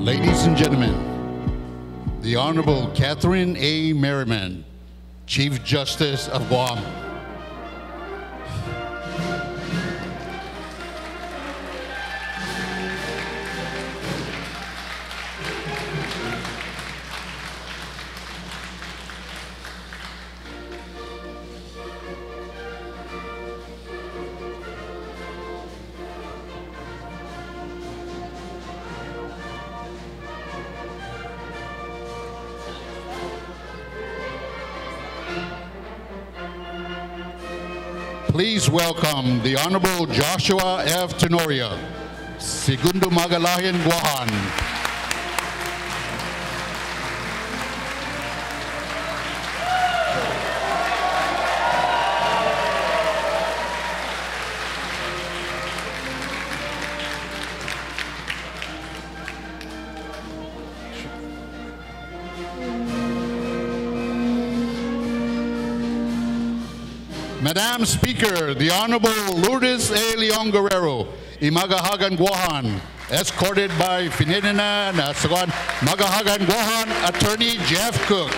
Ladies and gentlemen, the Honorable Katherine A. Maraman, Chief Justice of Guam. Please welcome the Honorable Joshua F. Tenorio, Segundo Magalayan Guahan. Madam Speaker, the Honorable Lourdes A. Leon Guerrero, Imagahagan Guahan, escorted by Finina Nasagan Magahagan Guahan Attorney Jeff Cook.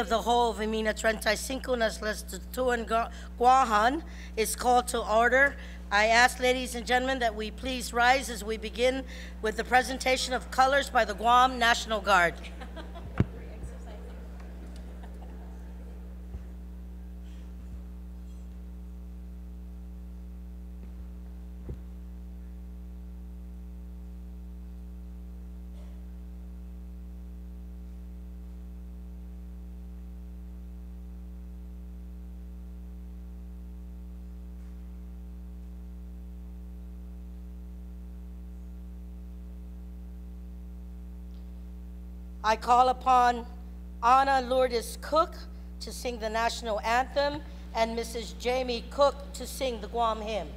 Of the Whole of Emina Trenta Cinco nas las Tuan Guahan is called to order. I ask, ladies and gentlemen, that we please rise as we begin with the presentation of colors by the Guam National Guard. I call upon Anna Lourdes Cook to sing the national anthem and Mrs. Jamie Cook to sing the Guam hymn.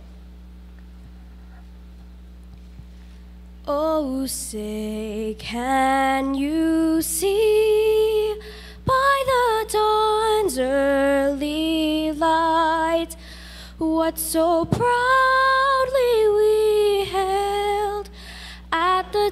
Oh, say, can you see by the dawn's early light what so proudly we held at the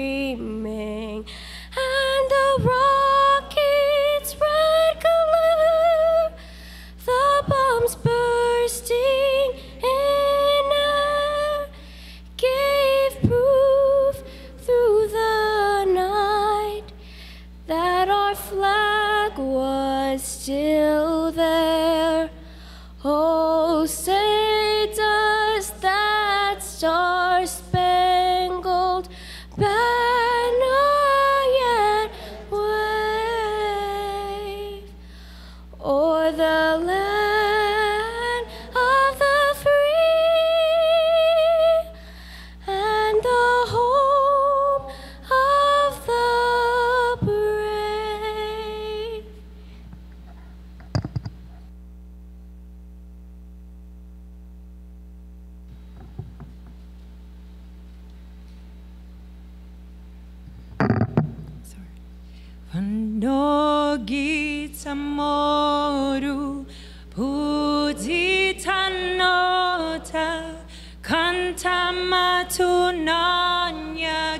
nota kantamatu nanya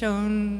bendition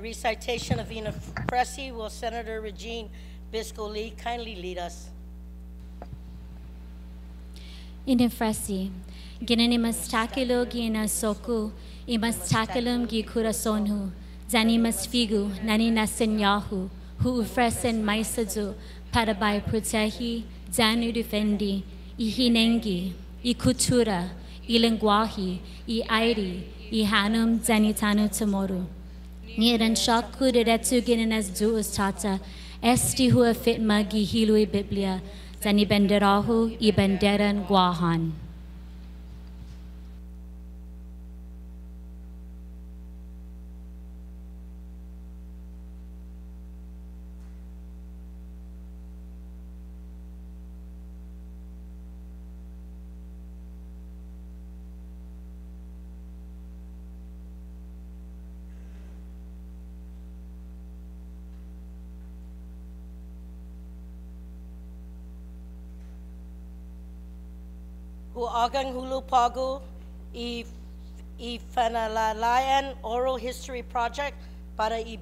recitation of Pressy, will Senator Regine Biscoe Lee kindly lead us? Ina frasi, ginani mastakilo gina soku, i mastakalum gi kurasonhu, zani masfigu, nani nasenyahu, hu ufresen maisazu, parabai protehi, zanu defendi, i hinengi, i kutura, i lingwahi, i airi, i hanum zanitanu tamoru. Niran shaku retu ginanas duus tata, esti hua fitma gi hilui Biblia, zani benderahu i benderan guahan. Agang hulu pagu i, i oral history project para i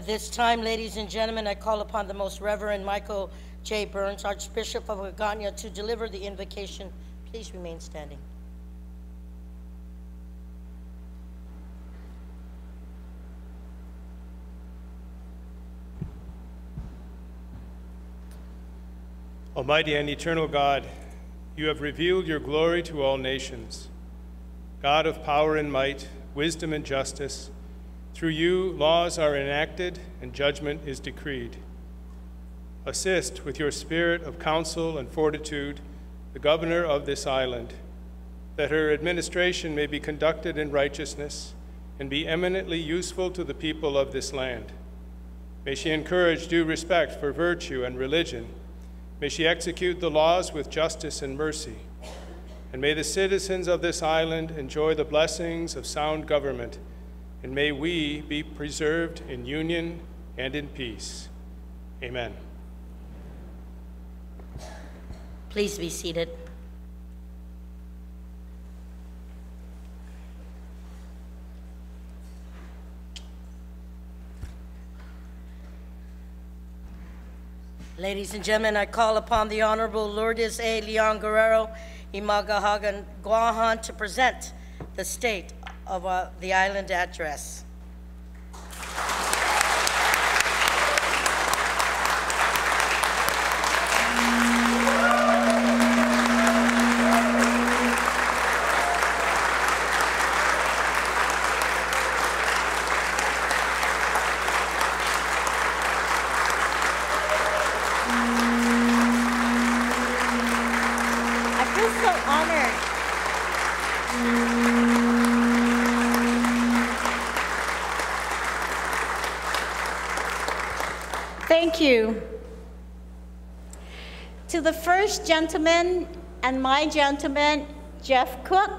At this time, ladies and gentlemen, I call upon the Most Reverend Michael J. Byrnes, Archbishop of Agana, to deliver the invocation. Please remain standing. Almighty and eternal God, you have revealed your glory to all nations. God of power and might, wisdom and justice, through you laws are enacted and judgment is decreed. Assist with your spirit of counsel and fortitude the governor of this island, that her administration may be conducted in righteousness and be eminently useful to the people of this land. May she encourage due respect for virtue and religion May she execute the laws with justice and mercy. And may the citizens of this island enjoy the blessings of sound government. And may we be preserved in union and in peace. Amen. Please be seated. Ladies and gentlemen, I call upon the Honorable Lourdes A. Leon Guerrero, Imagahagan Guahan, to present the state of uh, the island address. The first gentleman and my gentleman, Jeff Cook.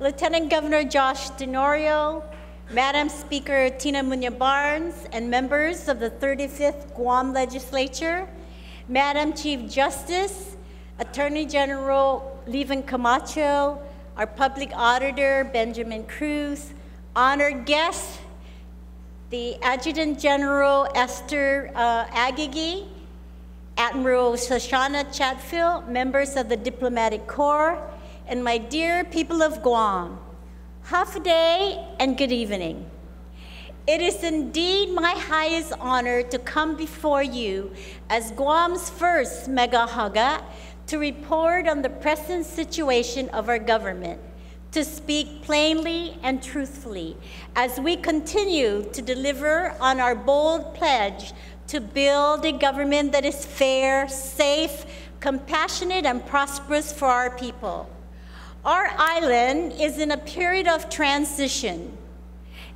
Lieutenant Governor Josh Tenorio, Madam Speaker Tina Muña Barnes, and members of the 35th Guam Legislature, Madam Chief Justice, Attorney General Leevin Camacho, our Public Auditor Benjamin Cruz, honored guests, the Adjutant General Esther uh, Admiral Shoshana Chatfield, members of the Diplomatic Corps, and my dear people of Guam, half a day and good evening. It is indeed my highest honor to come before you as Guam's first maga'haga to report on the present situation of our government, to speak plainly and truthfully as we continue to deliver on our bold pledge to build a government that is fair, safe, compassionate, and prosperous for our people. Our island is in a period of transition,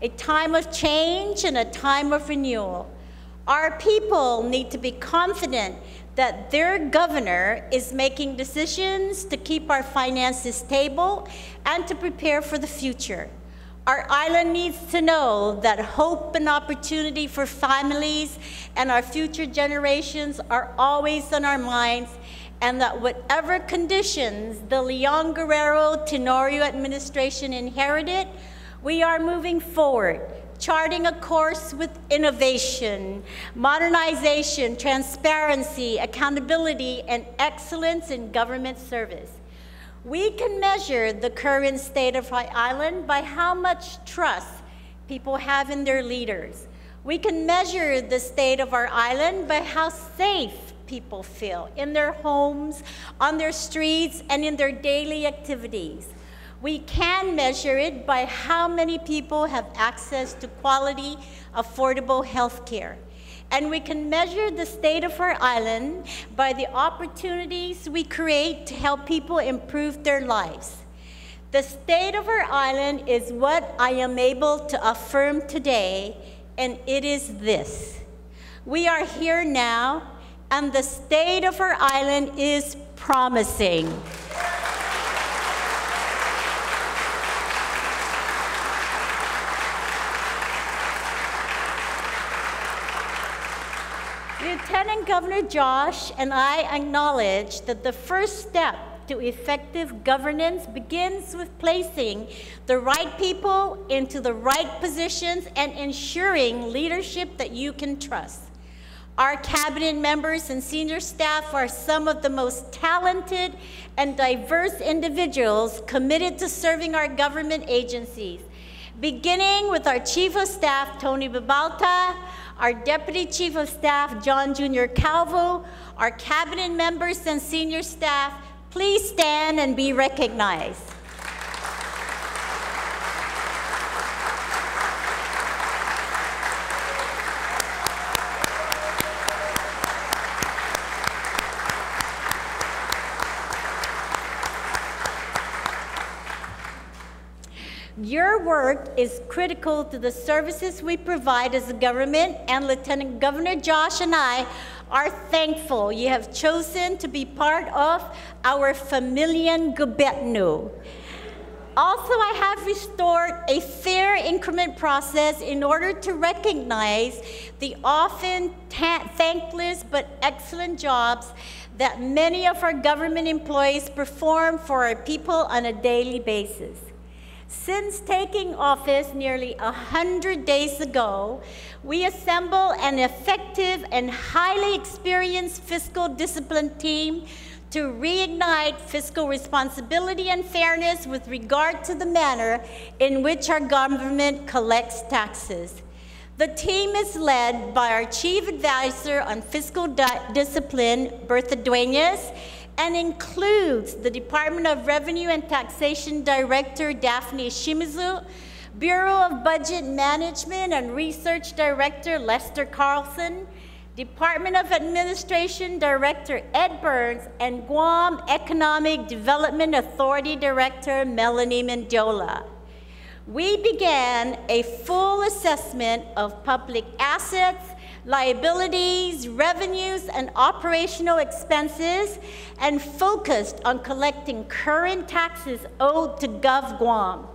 a time of change and a time of renewal. Our people need to be confident that their governor is making decisions to keep our finances stable and to prepare for the future. Our island needs to know that hope and opportunity for families and our future generations are always on our minds and that whatever conditions the Leon Guerrero Tenorio administration inherited, we are moving forward, charting a course with innovation, modernization, transparency, accountability, and excellence in government service. We can measure the current state of our island by how much trust people have in their leaders. We can measure the state of our island by how safe people feel in their homes, on their streets, and in their daily activities. We can measure it by how many people have access to quality, affordable health care. And we can measure the state of our island by the opportunities we create to help people improve their lives. The state of our island is what I am able to affirm today, and it is this. We are here now, and the state of our island is promising. Lieutenant Governor Josh and I acknowledge that the first step to effective governance begins with placing the right people into the right positions and ensuring leadership that you can trust. Our cabinet members and senior staff are some of the most talented and diverse individuals committed to serving our government agencies, beginning with our Chief of Staff, Tony Babauta, our Deputy Chief of Staff, John Jr. Calvo, our cabinet members and senior staff, please stand and be recognized. Your work is critical to the services we provide as a government, and Lieutenant Governor Josh and I are thankful you have chosen to be part of our Familian Gobetno. Also, I have restored a fair increment process in order to recognize the often thankless but excellent jobs that many of our government employees perform for our people on a daily basis. Since taking office nearly 100 days ago, we assemble an effective and highly experienced fiscal discipline team to reignite fiscal responsibility and fairness with regard to the manner in which our government collects taxes. The team is led by our Chief Advisor on Fiscal Di- Discipline, Bertha Duenas, and includes the Department of Revenue and Taxation Director Dafne Shimizu, Bureau of Budget Management and Research Director Lester Carlson, Department of Administration Director Ed Birn, and Guam Economic Development Authority Director Melanie Mendiola. We began a full assessment of public assets, liabilities, revenues, and operational expenses, and focused on collecting current taxes owed to Gov Guam.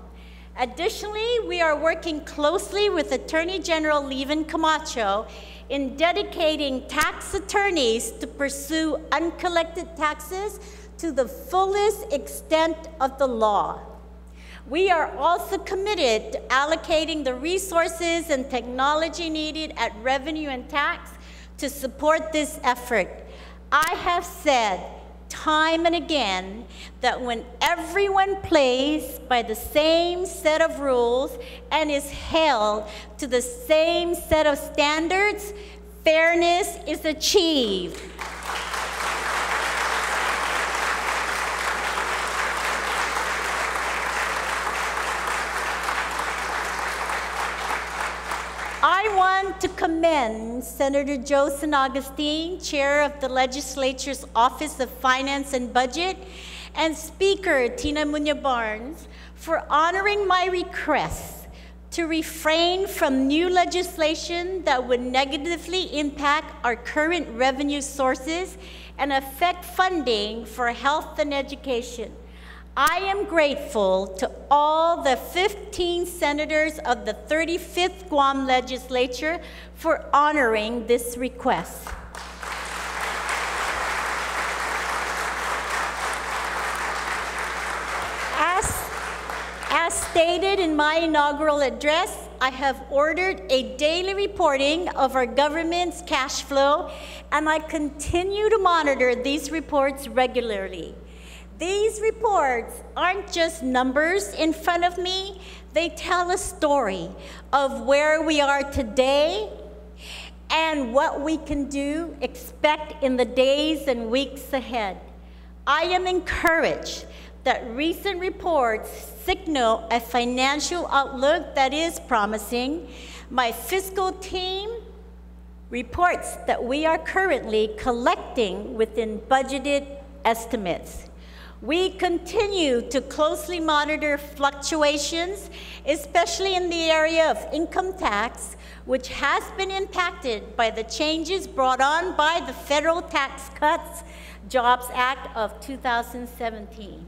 Additionally, we are working closely with Attorney General Leevin Camacho in dedicating tax attorneys to pursue uncollected taxes to the fullest extent of the law. We are also committed to allocating the resources and technology needed at Revenue and Tax to support this effort. I have said time and again that when everyone plays by the same set of rules and is held to the same set of standards, fairness is achieved. I want to commend Senator San Agustin, Chair of the Legislature's Office of Finance and Budget, and Speaker Tina Muña Barnes for honoring my request to refrain from new legislation that would negatively impact our current revenue sources and affect funding for health and education. I am grateful to all the 15 senators of the 35th Guam legislature for honoring this request. As, as stated in my inaugural address, I have ordered a daily reporting of our government's cash flow, and I continue to monitor these reports regularly. These reports aren't just numbers in front of me, they tell a story of where we are today and what we can do, expect in the days and weeks ahead. I am encouraged that recent reports signal a financial outlook that is promising. My fiscal team reports that we are currently collecting within budgeted estimates. We continue to closely monitor fluctuations, especially in the area of income tax, which has been impacted by the changes brought on by the Federal Tax Cuts Jobs Act of 2017.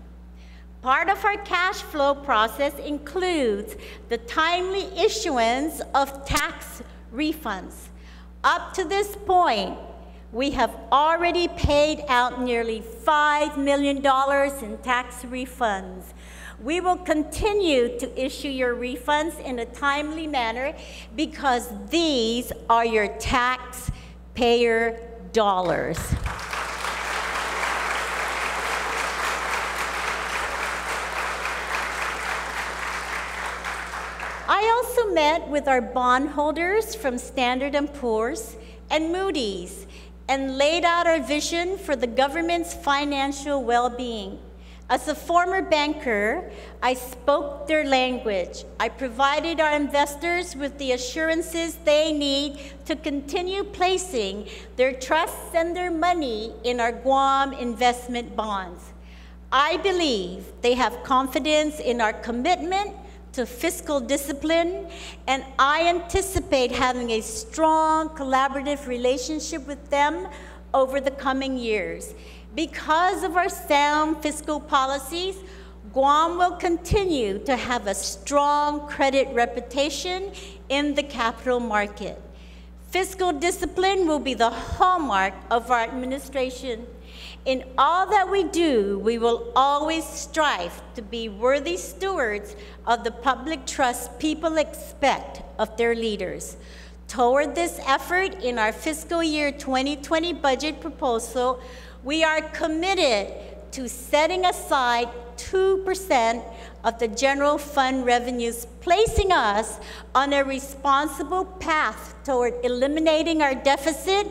Part of our cash flow process includes the timely issuance of tax refunds. Up to this point, we have already paid out nearly $5 million in tax refunds. We will continue to issue your refunds in a timely manner because these are your taxpayer dollars. I also met with our bondholders from Standard & Poor's and Moody's and laid out our vision for the government's financial well-being. As a former banker, I spoke their language. I provided our investors with the assurances they need to continue placing their trusts and their money in our Guam investment bonds. I believe they have confidence in our commitment to fiscal discipline, and I anticipate having a strong collaborative relationship with them over the coming years. Because of our sound fiscal policies, Guam will continue to have a strong credit reputation in the capital market. Fiscal discipline will be the hallmark of our administration. In all that we do, we will always strive to be worthy stewards of the public trust people expect of their leaders. Toward this effort, in our fiscal year 2020 budget proposal, we are committed to setting aside 2% of the general fund revenues, placing us on a responsible path toward eliminating our deficit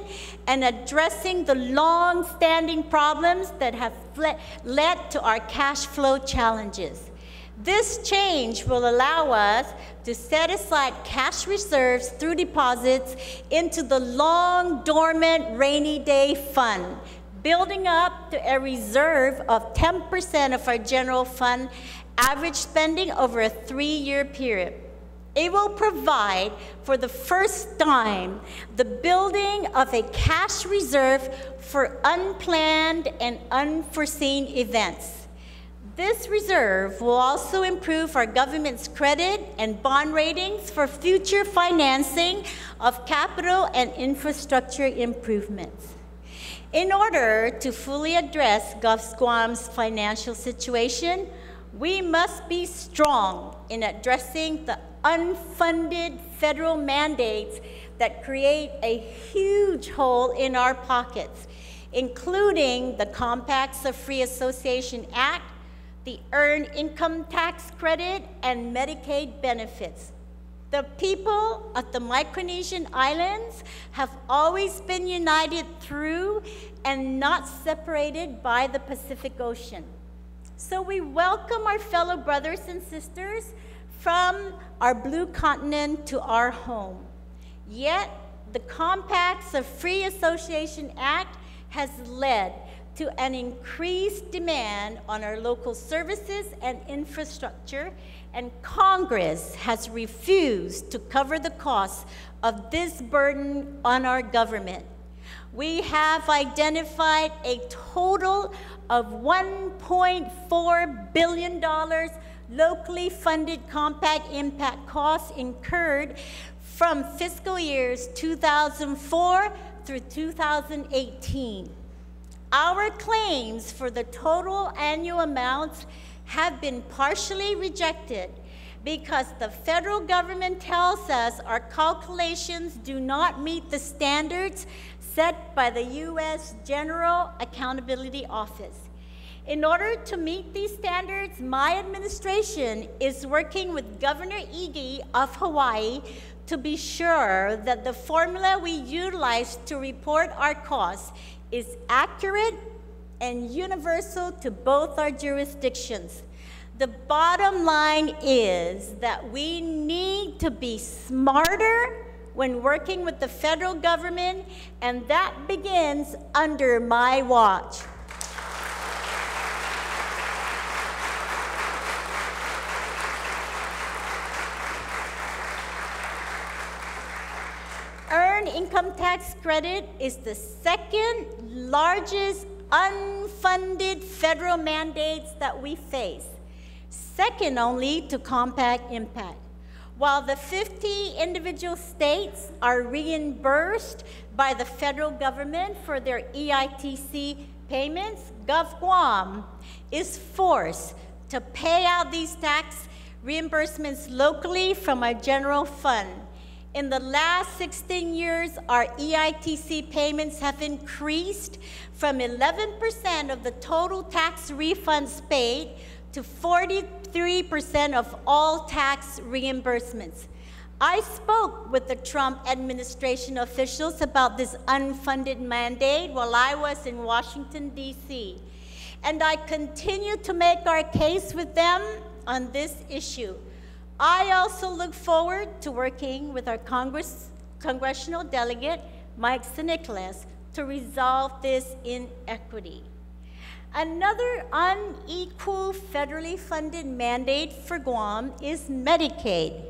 and addressing the long-standing problems that have led to our cash flow challenges. This change will allow us to set aside cash reserves through deposits into the long dormant rainy day fund building up to a reserve of 10% of our general fund average spending over a three-year period. It will provide, for the first time, the building of a cash reserve for unplanned and unforeseen events. This reserve will also improve our government's credit and bond ratings for future financing of capital and infrastructure improvements. In order to fully address Guam's financial situation, we must be strong in addressing the unfunded federal mandates that create a huge hole in our pockets, including the Compacts of Free Association Act, the Earned Income Tax Credit, and Medicaid benefits. The people of the Micronesian Islands have always been united through and not separated by the Pacific Ocean. So we welcome our fellow brothers and sisters from our blue continent to our home. Yet, the Compacts of Free Association Act has led to an increased demand on our local services and infrastructure and Congress has refused to cover the cost of this burden on our government. We have identified a total of $1.4 billion locally funded compact impact costs incurred from fiscal years 2004 through 2018. Our claims for the total annual amounts have been partially rejected because the federal government tells us our calculations do not meet the standards set by the U.S. General Accountability Office. In order to meet these standards, my administration is working with Governor Ige of Hawaii to be sure that the formula we utilize to report our costs is accurate and universal to both our jurisdictions. The bottom line is that we need to be smarter when working with the federal government, and that begins under my watch. Earned income tax credit is the second largest unfunded federal mandates that we face, second only to compact impact. While the 50 individual states are reimbursed by the federal government for their EITC payments, GovGuam is forced to pay out these tax reimbursements locally from our general fund. In the last 16 years, our EITC payments have increased from 11% of the total tax refunds paid to 43% of all tax reimbursements. I spoke with the Trump administration officials about this unfunded mandate while I was in Washington, D.C. And I continue to make our case with them on this issue. I also look forward to working with our Congress, congressional delegate, Mike Nicholas, to resolve this inequity. Another unequal federally funded mandate for Guam is Medicaid.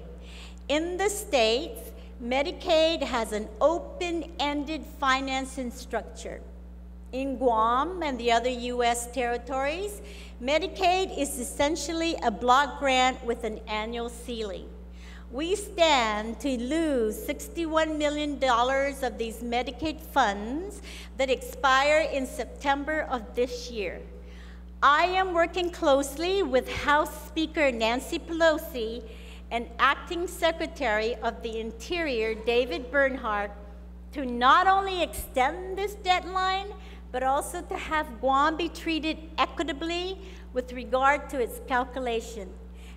In the states, Medicaid has an open-ended financing structure. In Guam and the other U.S. territories, Medicaid is essentially a block grant with an annual ceiling. We stand to lose $61 million of these Medicaid funds that expire in September of this year. I am working closely with House Speaker Nancy Pelosi and Acting Secretary of the Interior David Bernhardt to not only extend this deadline, but also to have Guam be treated equitably with regard to its calculation.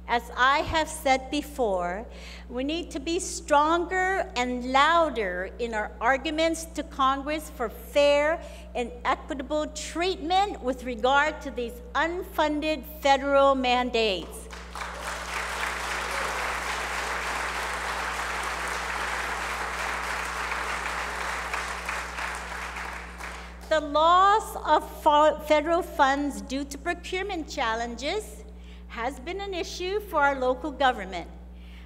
As I have said before, we need to be stronger and louder in our arguments to Congress for fair and equitable treatment with regard to these unfunded federal mandates. The loss of federal funds due to procurement challenges has been an issue for our local government.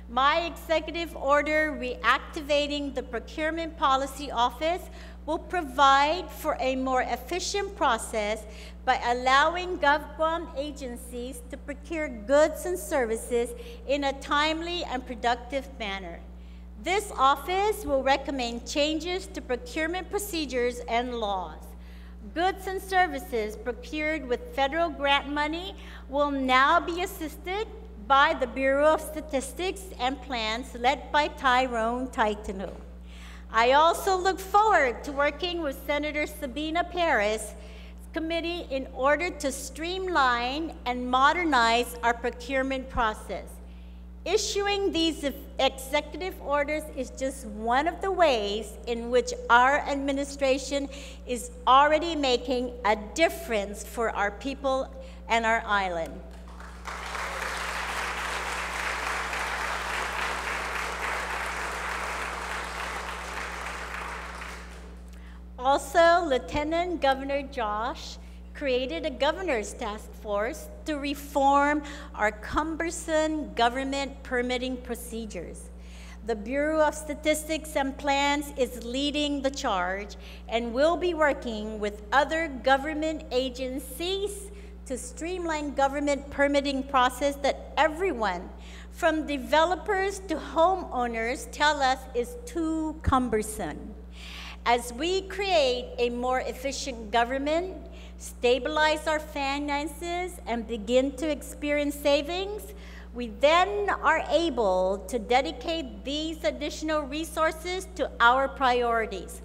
My executive order reactivating the Procurement Policy Office will provide for a more efficient process by allowing GovGuam agencies to procure goods and services in a timely and productive manner. This office will recommend changes to procurement procedures and laws. Goods and services procured with federal grant money will now be assisted by the Bureau of Statistics and Plans led by Tyrone Taitano. I also look forward to working with Senator Sabina Perez committee in order to streamline and modernize our procurement process. Issuing these executive orders is just one of the ways in which our administration is already making a difference for our people and our island. Also, Lieutenant Governor Josh created a governor's task force to reform our cumbersome government permitting procedures. The Bureau of Statistics and Plans is leading the charge and will be working with other government agencies to streamline government permitting process that everyone from developers to homeowners tell us is too cumbersome. As we create a more efficient government, stabilize our finances, and begin to experience savings, we then are able to dedicate these additional resources to our priorities.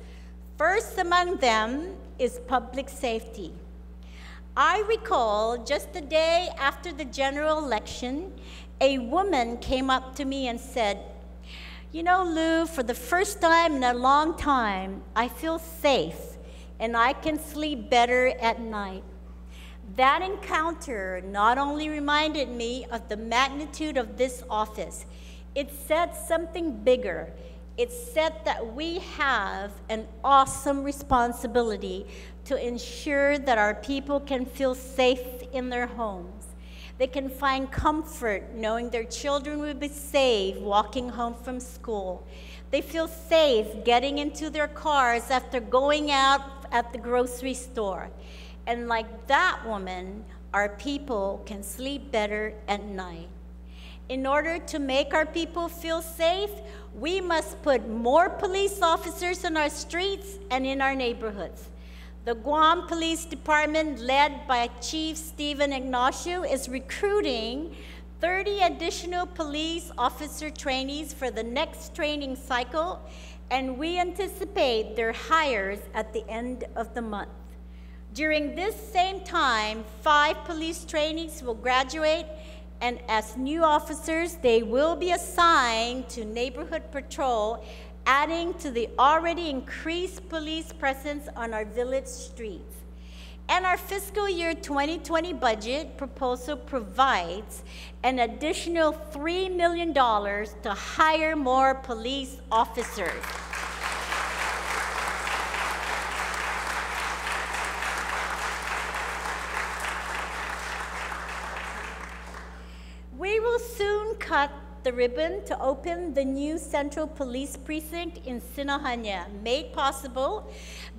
First among them is public safety. I recall just the day after the general election, a woman came up to me and said, You know, Lou, for the first time in a long time, I feel safe and I can sleep better at night. That encounter not only reminded me of the magnitude of this office, it said something bigger. It said that we have an awesome responsibility to ensure that our people can feel safe in their homes. They can find comfort knowing their children will be safe walking home from school. They feel safe getting into their cars after going out at the grocery store. And like that woman, our people can sleep better at night. In order to make our people feel safe, we must put more police officers in our streets and in our neighborhoods. The Guam Police Department, led by Chief Stephen Ignacio, is recruiting 30 additional police officer trainees for the next training cycle, and we anticipate their hires at the end of the month. During this same time, five police trainees will graduate, and as new officers, they will be assigned to neighborhood patrol, adding to the already increased police presence on our village streets. And our fiscal year 2020 budget proposal provides an additional $3 million to hire more police officers. We will soon cut the ribbon to open the new Central Police Precinct in Sinajana, made possible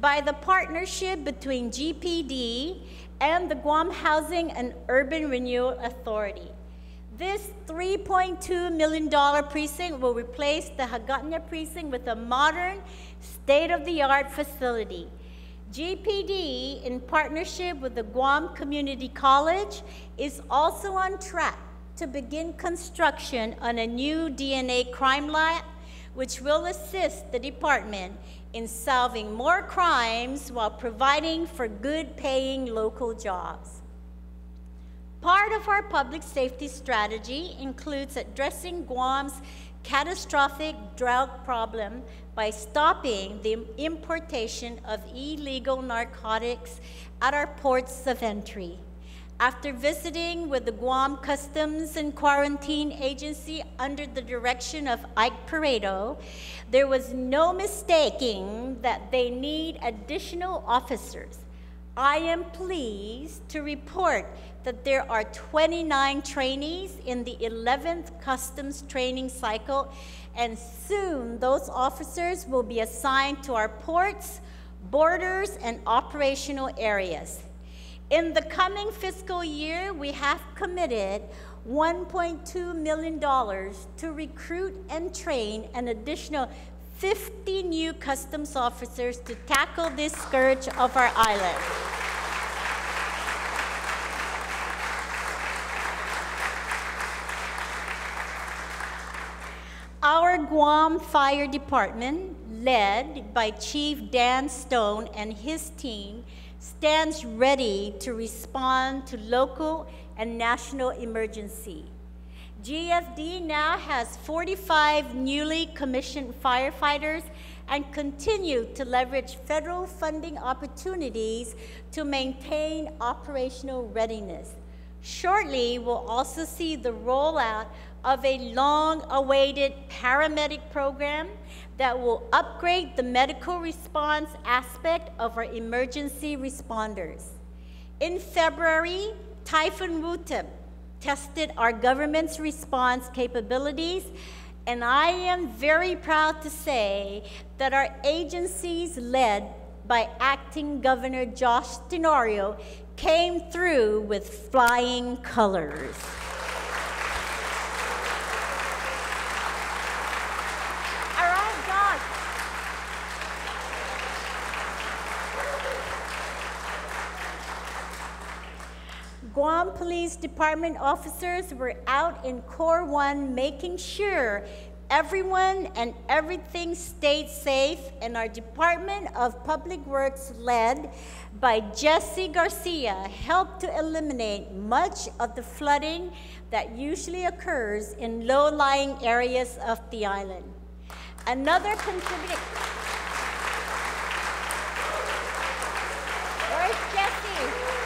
by the partnership between GPD and the Guam Housing and Urban Renewal Authority. This $3.2 million precinct will replace the Hagatna precinct with a modern, state-of-the-art facility. GPD, in partnership with the Guam Community College, is also on track to begin construction on a new DNA crime lab, which will assist the department in solving more crimes while providing for good paying local jobs. Part of our public safety strategy includes addressing Guam's catastrophic drug problem by stopping the importation of illegal narcotics at our ports of entry. After visiting with the Guam Customs and Quarantine Agency under the direction of Ike Peredo, there was no mistaking that they need additional officers. I am pleased to report that there are 29 trainees in the 11th Customs training cycle, and soon those officers will be assigned to our ports, borders, and operational areas. In the coming fiscal year, we have committed $1.2 million to recruit and train an additional 50 new customs officers to tackle this scourge of our island. Our Guam Fire Department, led by Chief Dan Stone and his team, stands ready to respond to local and national emergency. GFD now has 45 newly commissioned firefighters and continue to leverage federal funding opportunities to maintain operational readiness. Shortly, we'll also see the rollout of a long-awaited paramedic program that will upgrade the medical response aspect of our emergency responders. In February, Typhoon Wutip tested our government's response capabilities, and I am very proud to say that our agencies led by Acting Governor Josh Tenorio came through with flying colors. All right, Josh. Guam Police Department officers were out in COR 1 making sure everyone and everything stayed safe, and our Department of Public Works, led by Jesse Garcia, helped to eliminate much of the flooding that usually occurs in low-lying areas of the island. Another contributing... Where's Jesse?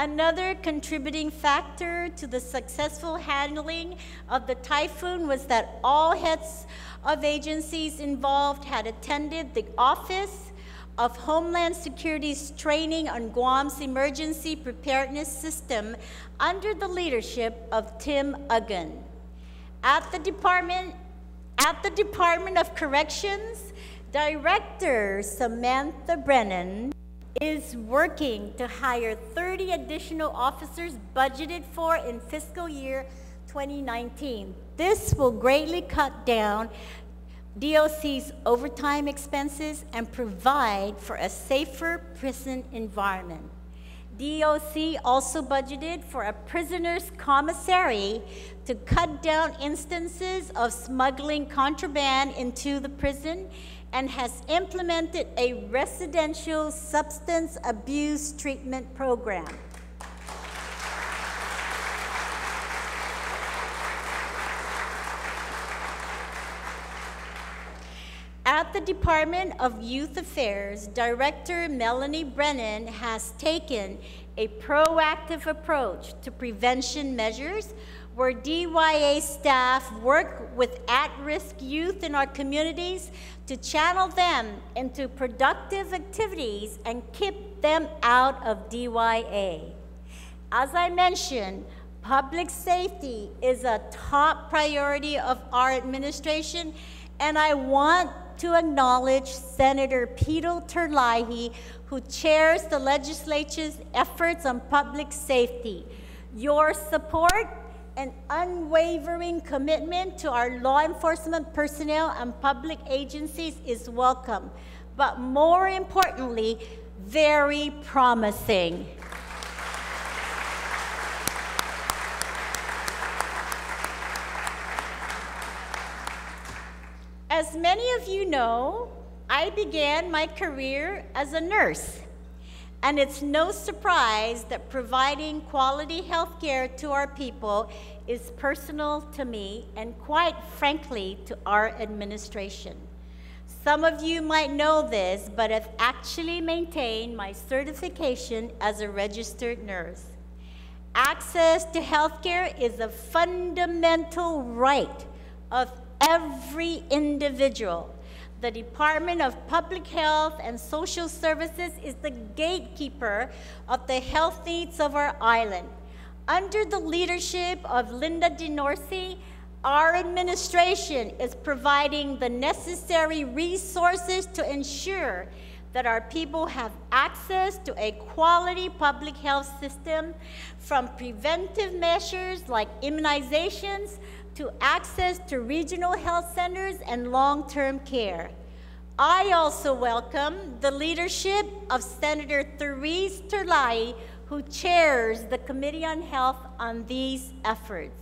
Another contributing factor to the successful handling of the typhoon was that all heads of agencies involved had attended the Office of Homeland Security's training on Guam's emergency preparedness system under the leadership of Tim Uggan. At the Department, at the Department of Corrections, Director Samantha Brennan is working to hire 30 additional officers budgeted for in fiscal year 2019. This will greatly cut down DOC's overtime expenses and provide for a safer prison environment. DOC also budgeted for a prisoner's commissary to cut down instances of smuggling contraband into the prison and has implemented a residential substance abuse treatment program. At the Department of Youth Affairs, Director Melanie Brennan has taken a proactive approach to prevention measures where DYA staff work with at-risk youth in our communities to channel them into productive activities and keep them out of DYA. As I mentioned, public safety is a top priority of our administration, and I want to acknowledge Senator Peter Terlaje, who chairs the legislature's efforts on public safety. Your support and unwavering commitment to our law enforcement personnel and public agencies is welcome, but more importantly, very promising. As many of you know, I began my career as a nurse. And it's no surprise that providing quality health care to our people is personal to me and quite frankly to our administration. Some of you might know this, but I've actually maintained my certification as a registered nurse. Access to health care is a fundamental right of every individual. The Department of Public Health and Social Services is the gatekeeper of the health needs of our island. Under the leadership of Linda DeNorcey, our administration is providing the necessary resources to ensure that our people have access to a quality public health system from preventive measures like immunizations to access to regional health centers and long-term care. I also welcome the leadership of Senator Therese Terlaje, who chairs the Committee on Health on these efforts.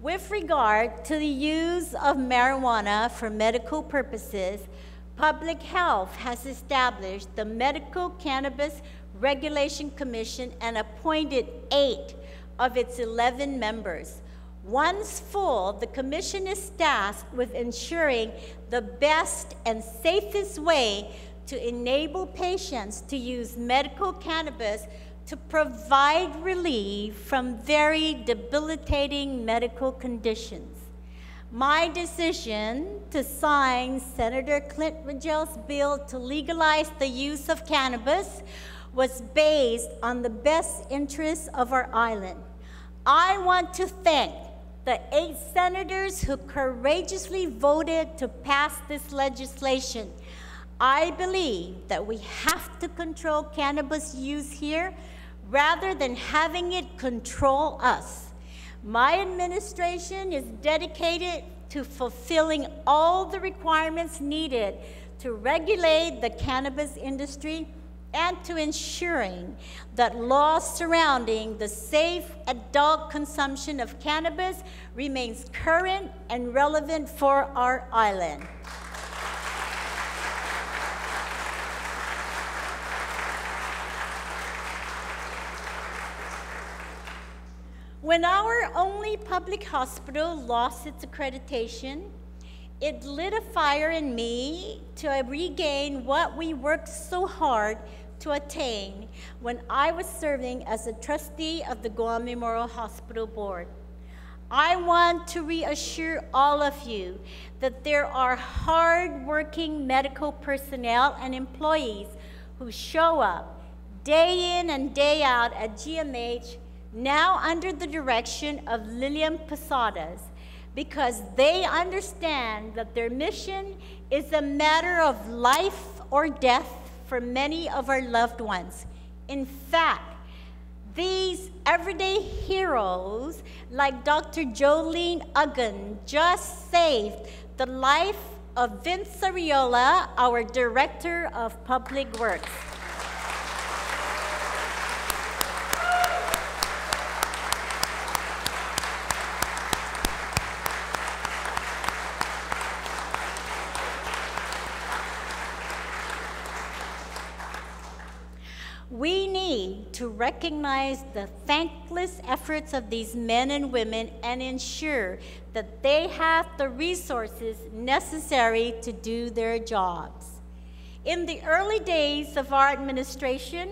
With regard to the use of marijuana for medical purposes, Public Health has established the Medical Cannabis Regulation Commission and appointed eight of its 11 members. Once full, the commission is tasked with ensuring the best and safest way to enable patients to use medical cannabis to provide relief from very debilitating medical conditions. My decision to sign Senator Clynt Ridgell's bill to legalize the use of cannabis was based on the best interests of our island. I want to thank the eight senators who courageously voted to pass this legislation. I believe that we have to control cannabis use here rather than having it control us. My administration is dedicated to fulfilling all the requirements needed to regulate the cannabis industry and to ensuring that laws surrounding the safe adult consumption of cannabis remains current and relevant for our island. When our only public hospital lost its accreditation, it lit a fire in me to regain what we worked so hard to attain when I was serving as a trustee of the Guam Memorial Hospital Board. I want to reassure all of you that there are hardworking medical personnel and employees who show up day in and day out at GMH, now under the direction of Lillian Posadas, because they understand that their mission is a matter of life or death for many of our loved ones. In fact, these everyday heroes, like Dr. Jolene Uggan, just saved the life of Vince Arriola, our Director of Public Works. We need to recognize the thankless efforts of these men and women and ensure that they have the resources necessary to do their jobs. In the early days of our administration,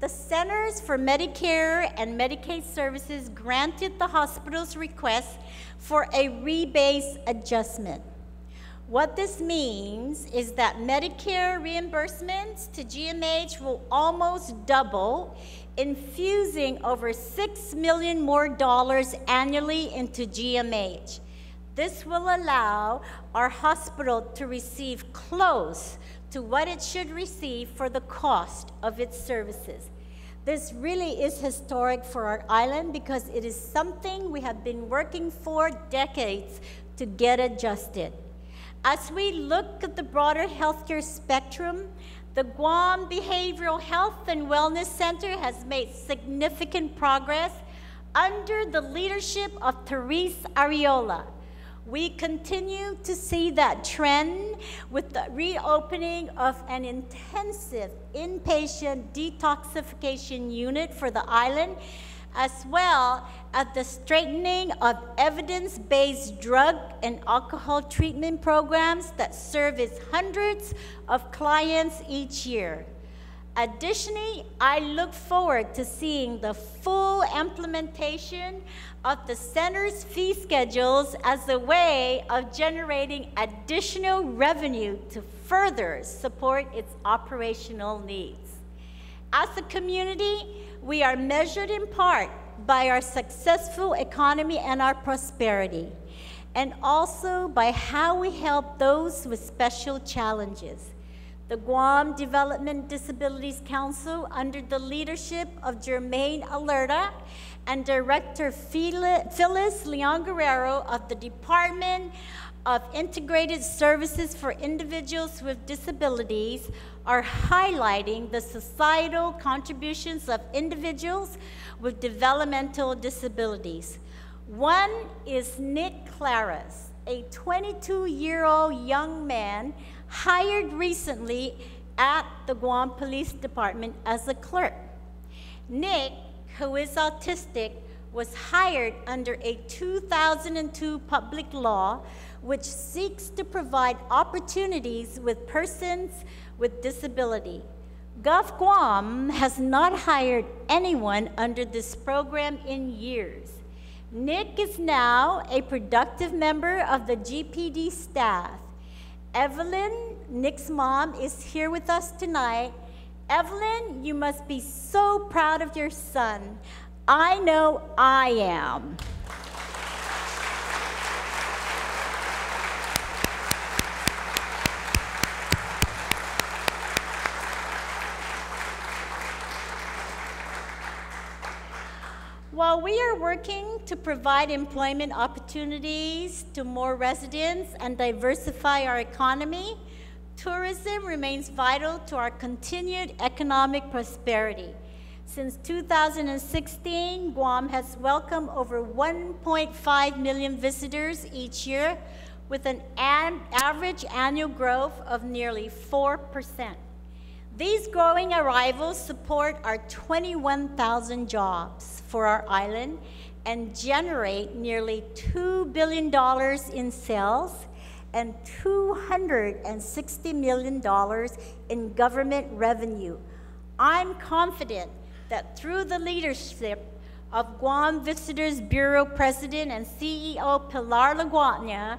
the Centers for Medicare and Medicaid Services granted the hospital's request for a rebase adjustment. What this means is that Medicare reimbursements to GMH will almost double, infusing over 6 million more dollars annually into GMH. This will allow our hospital to receive close to what it should receive for the cost of its services. This really is historic for our island because it is something we have been working for decades to get adjusted. As we look at the broader healthcare spectrum, the Guam Behavioral Health and Wellness Center has made significant progress under the leadership of Therese Arriola. We continue to see that trend with the reopening of an intensive inpatient detoxification unit for the island as well as the strengthening of evidence-based drug and alcohol treatment programs that service hundreds of clients each year. Additionally, I look forward to seeing the full implementation of the center's fee schedules as a way of generating additional revenue to further support its operational needs. As a community, we are measured in part by our successful economy and our prosperity, and also by how we help those with special challenges. The Guam Development Disabilities Council, under the leadership of Jermaine Alerta and Director Phyllis Leon Guerrero of the Department of Integrated Services for Individuals with Disabilities, are highlighting the societal contributions of individuals with developmental disabilities. One is Nick Claras, a 22 year old young man hired recently at the Guam Police Department as a clerk. Nick, who is autistic, was hired under a 2002 public law which seeks to provide opportunities with persons with disability. Gov Guam has not hired anyone under this program in years. Nick is now a productive member of the GPD staff. Evelyn, Nick's mom, is here with us tonight. Evelyn, you must be so proud of your son. I know I am. We are working to provide employment opportunities to more residents and diversify our economy, tourism remains vital to our continued economic prosperity. Since 2016, Guam has welcomed over 1.5 million visitors each year with an average annual growth of nearly 4%. These growing arrivals support our 21,000 jobs for our island and generate nearly $2 billion in sales and $260 million in government revenue. I'm confident that through the leadership of Guam Visitors Bureau President and CEO Pilar Laguaña,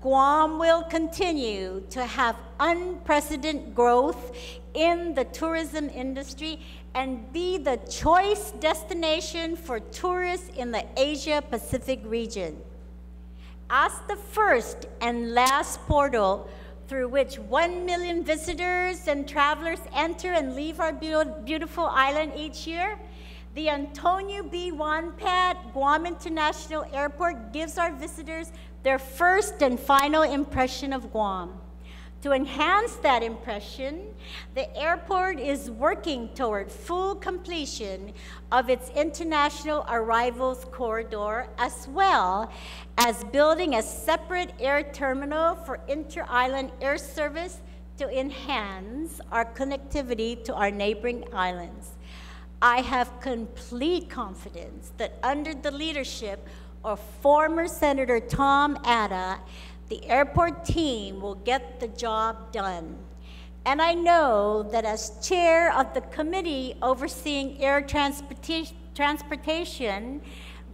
Guam will continue to have unprecedented growth in the tourism industry and be the choice destination for tourists in the Asia Pacific region. As the first and last portal through which 1 million visitors and travelers enter and leave our beautiful island each year. The Antonio B. Won Pat Guam International Airport gives our visitors their first and final impression of Guam. To enhance that impression, the airport is working toward full completion of its international arrivals corridor, as well as building a separate air terminal for inter island air service to enhance our connectivity to our neighboring islands. I have complete confidence that under the leadership of former Senator Tom Ada, the airport team will get the job done. And I know that as chair of the committee overseeing air transporta- transportation,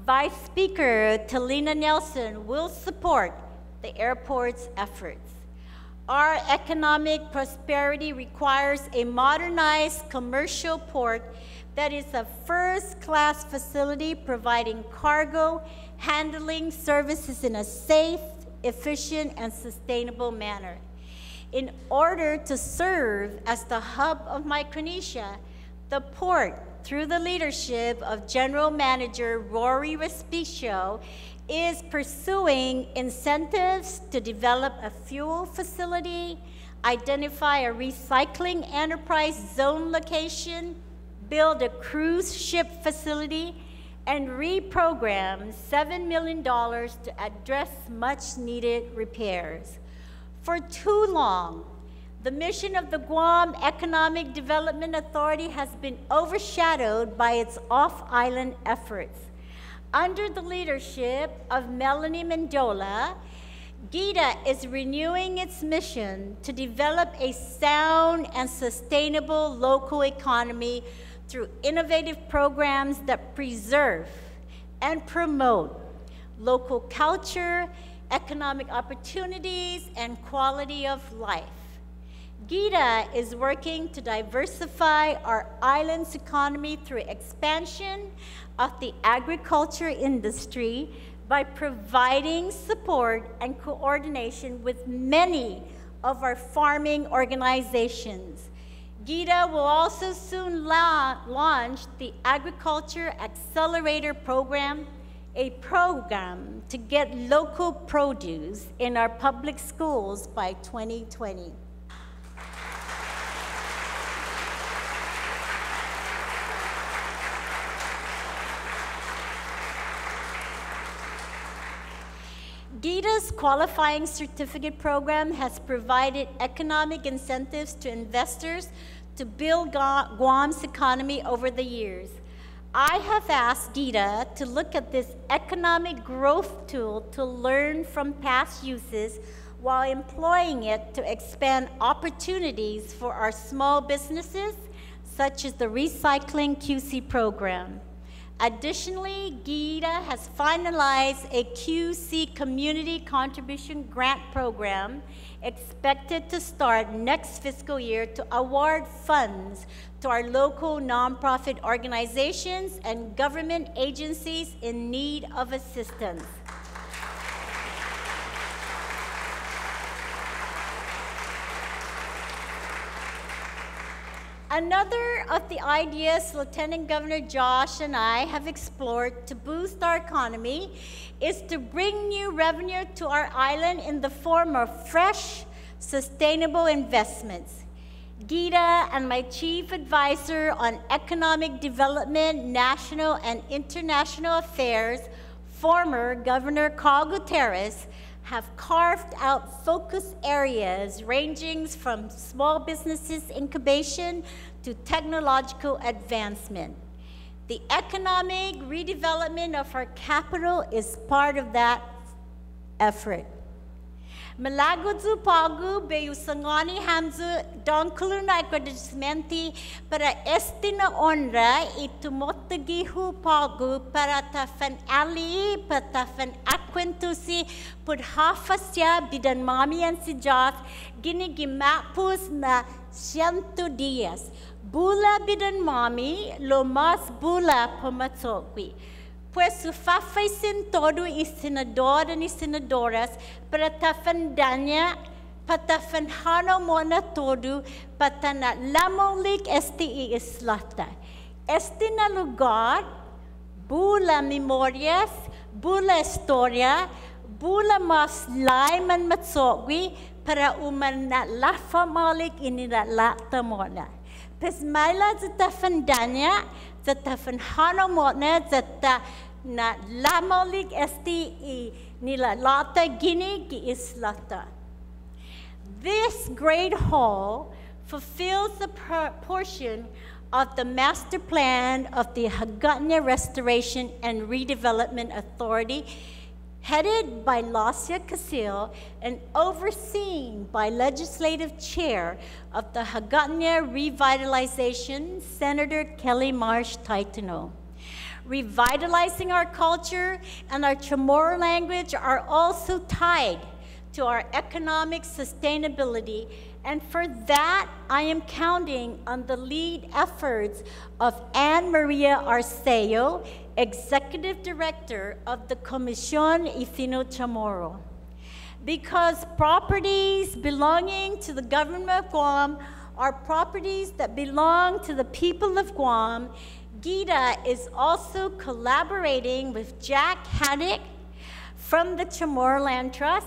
Vice Speaker Telena Nelson will support the airport's efforts. Our economic prosperity requires a modernized commercial port that is a first class facility providing cargo handling services in a safe, efficient, and sustainable manner. In order to serve as the hub of Micronesia, the port, through the leadership of General Manager Rory Respicio, is pursuing incentives to develop a fuel facility, identify a recycling enterprise zone location, build a cruise ship facility, and reprogram $7 million to address much needed repairs. For too long, the mission of the Guam Economic Development Authority has been overshadowed by its off island efforts. Under the leadership of Melanie Mendiola, GEDA is renewing its mission to develop a sound and sustainable local economy through innovative programs that preserve and promote local culture, economic opportunities, and quality of life. GEDA is working to diversify our island's economy through expansion of the agriculture industry by providing support and coordination with many of our farming organizations. GEDA will also soon la- launch the Agriculture Accelerator Program, a program to get local produce in our public schools by 2020. GEDA's qualifying certificate program has provided economic incentives to investors to build Guam's economy over the years. I have asked GEDA to look at this economic growth tool to learn from past uses while employing it to expand opportunities for our small businesses, such as the Recycling QC program. Additionally, GEDA has finalized a QC Community Contribution Grant Program expected to start next fiscal year to award funds to our local nonprofit organizations and government agencies in need of assistance. Another of the ideas Lieutenant Governor Josh and I have explored to boost our economy is to bring new revenue to our island in the form of fresh, sustainable investments. GEDA and my chief advisor on economic development, national and international affairs, former Governor Carl Gutierrez, have carved out focus areas ranging from small businesses incubation to technological advancement. The economic redevelopment of our capital is part of that effort. Malaguzu pagu beu sengani hamzu donkuluna ekodismenti para estina onra itu motagihu pagu para tafan ali para tafan akwentusi put hafasya bidan mamian sijaf gini gimapus na siantu dias. Bula bidan mami lomas bula pematsokwi pues su fafaisen todo y senador y senadoras para tafandanya Patafanhano mona todo, patana lamolik esti i islata. Este na lugar, bula memorias, bula historia, bula mas laiman matsogwi, para uman na lafa malik ini na lata mona. Pes maila zata fandanya, zata fanhano mona, zata na esti i nila lata gini islata. This great hall fulfills the portion of the master plan of the Hagatna Restoration and Redevelopment Authority, headed by Lasia Casil and overseen by legislative chair of the Hagatna Revitalization, Senator Kelly Marsh Taitano. Revitalizing our culture and our Chamorro language are also tied to our economic sustainability, and for that, I am counting on the lead efforts of Anne Maria Arceo, Executive Director of the Comisión Ifino Chamorro. Because properties belonging to the government of Guam are properties that belong to the people of Guam, GEDA is also collaborating with Jack Hattig from the Chamorro Land Trust,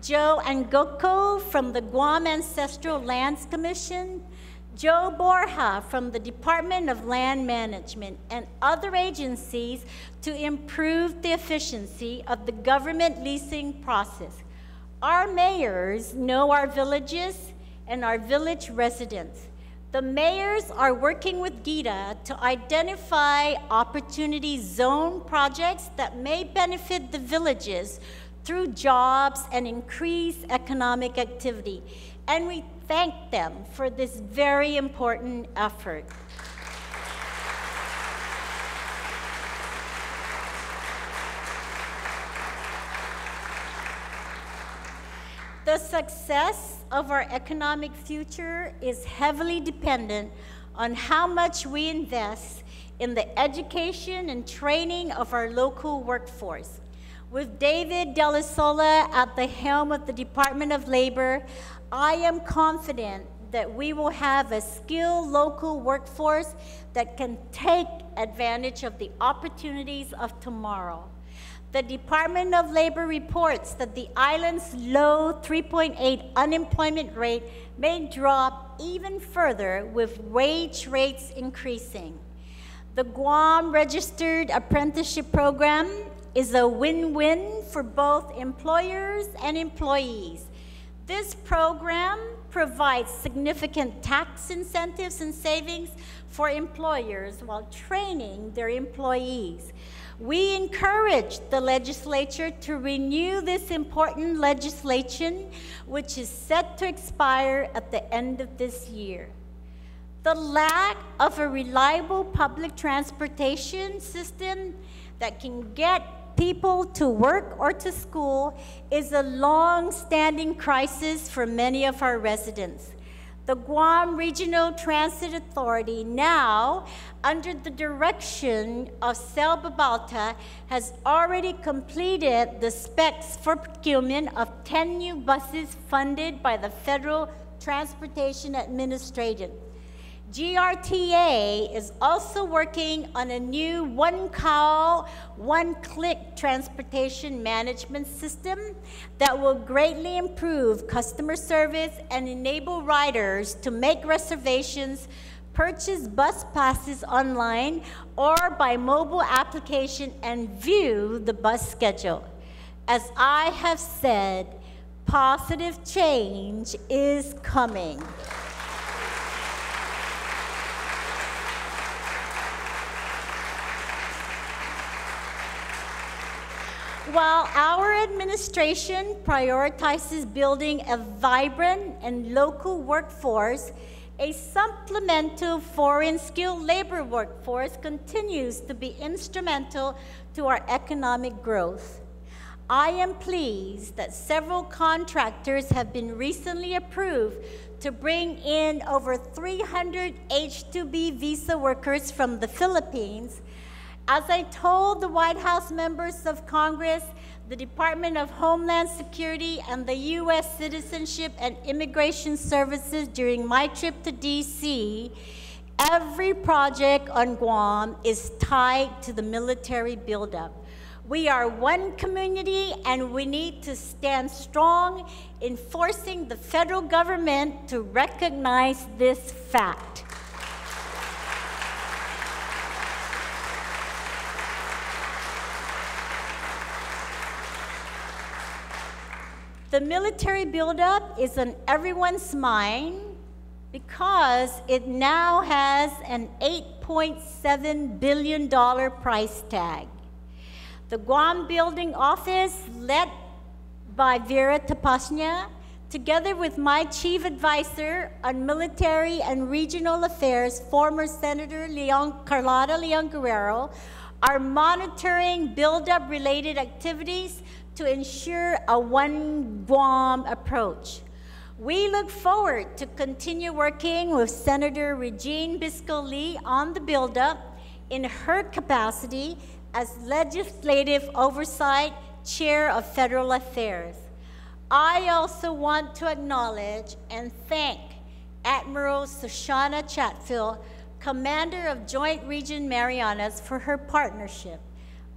Joe Angoko from the Guam Ancestral Lands Commission, Joe Borja from the Department of Land Management, and other agencies to improve the efficiency of the government leasing process. Our mayors know our villages and our village residents. The mayors are working with GEDA to identify opportunity zone projects that may benefit the villages through jobs and increase economic activity. And we thank them for this very important effort. The success of our economic future is heavily dependent on how much we invest in the education and training of our local workforce. With David Dell'Isola at the helm of the Department of Labor, I am confident that we will have a skilled local workforce that can take advantage of the opportunities of tomorrow. The Department of Labor reports that the island's low 3.8 unemployment rate may drop even further with wage rates increasing. The Guam Registered Apprenticeship Program is a win-win for both employers and employees. This program provides significant tax incentives and savings for employers while training their employees. We encourage the legislature to renew this important legislation, which is set to expire at the end of this year. The lack of a reliable public transportation system that can get people to work or to school is a long-standing crisis for many of our residents. The Guam Regional Transit Authority now, under the direction of Selba Balta, has already completed the specs for procurement of 10 new buses funded by the Federal Transportation Administration. GRTA is also working on a new one call, one click transportation management system that will greatly improve customer service and enable riders to make reservations, purchase bus passes online or by mobile application and view the bus schedule. As I have said, positive change is coming. While our administration prioritizes building a vibrant and local workforce, a supplemental foreign skilled labor workforce continues to be instrumental to our economic growth. I am pleased that several contractors have been recently approved to bring in over 300 H-2B visa workers from the Philippines as I told the White House members of Congress, the Department of Homeland Security, and the U.S. Citizenship and Immigration Services during my trip to D.C., every project on Guam is tied to the military buildup. We are one community and we need to stand strong in forcing the federal government to recognize this fact. The military buildup is on everyone's mind because it now has an $8.7 billion price tag. The Guam Building Office, led by Vera Tapasnya, together with my chief advisor on military and regional affairs, former Senator Leon, Carlotta Leon Guerrero, are monitoring buildup related activities to ensure a one Guam approach. We look forward to continue working with Senator Regine Biscoe Lee on the buildup in her capacity as legislative oversight chair of federal affairs. I also want to acknowledge and thank Admiral Shoshana Chatfield, Commander of Joint Region Marianas, for her partnership.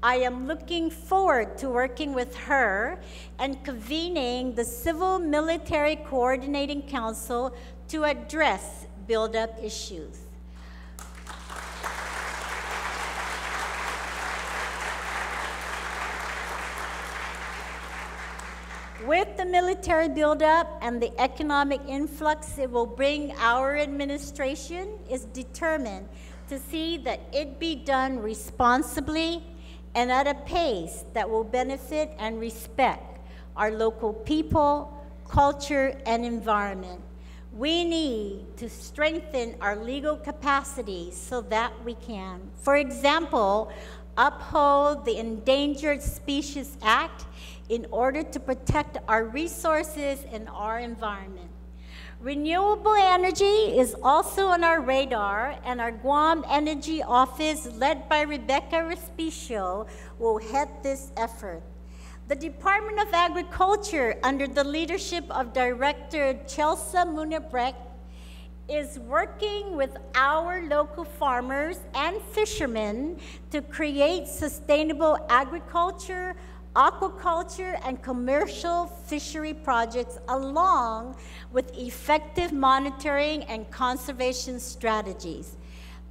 I am looking forward to working with her and convening the Civil Military Coordinating Council to address buildup issues. With the military buildup and the economic influx it will bring, our administration is determined to see that it be done responsibly and at a pace that will benefit and respect our local people, culture, and environment. We need to strengthen our legal capacity so that we can, for example, uphold the Endangered Species Act in order to protect our resources and our environment. Renewable energy is also on our radar, and our Guam Energy Office, led by Rebecca Respicio, will head this effort. The Department of Agriculture, under the leadership of Director Chelsa Muña-Brecht, is working with our local farmers and fishermen to create sustainable agriculture, aquaculture, and commercial fishery projects along with effective monitoring and conservation strategies.